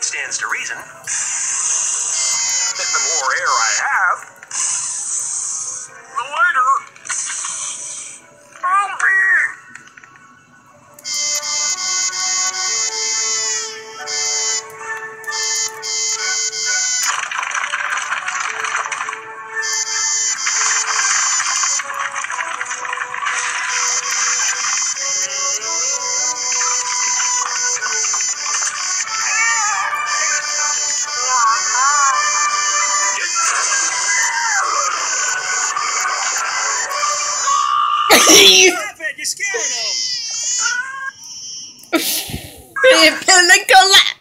chance to reason. But the more air I have, You're scaring! Let go!